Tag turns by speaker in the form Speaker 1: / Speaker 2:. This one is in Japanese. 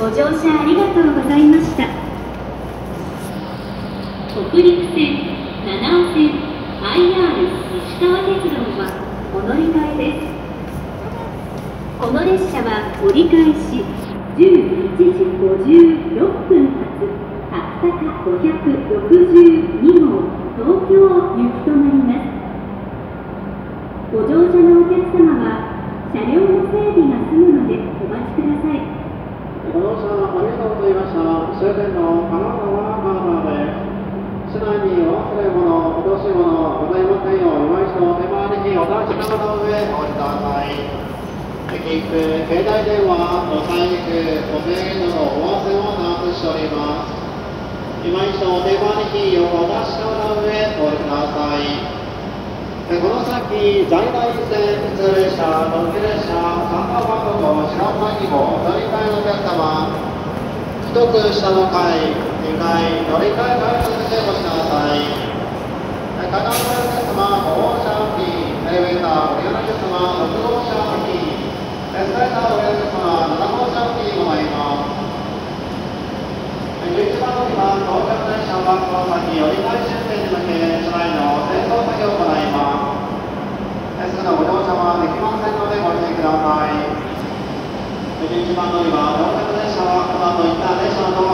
Speaker 1: ご乗車ありがとうございました。北陸線七尾線 IR 西川鉄道はお乗り換えです。この列車は折り返し11時56分発白鷹562号東京行きとなります。ご乗車のお客様は車両の整備が済むまでお待ちください
Speaker 2: ご乗車ありました終点の金沢カーナーです車内にお忘れ物落とし物ございませんよう今一度手回りにお立ち様の上お降りください駅行く携帯電話お財布お名言などお忘れ物なくしております今一度手回りにお立ち様の上お降りくださいこの先、在来線、普通列車、特急列車、3番番号と白番号、乗り換えのお客様、1つ下の階、2階、乗り換え階続けごしなさい。神奈川県様、5号車付き、エレベーター、ご利用の皆様、6号車付き、エスカレーター、ご利用の皆様、7号車付近ございます。11番乗り場、到着電車はこの先、折り返し運転に向け、車内の清掃作業を行います。ですのご乗車はできませんのでご注意ください。11番乗り場、Gracias.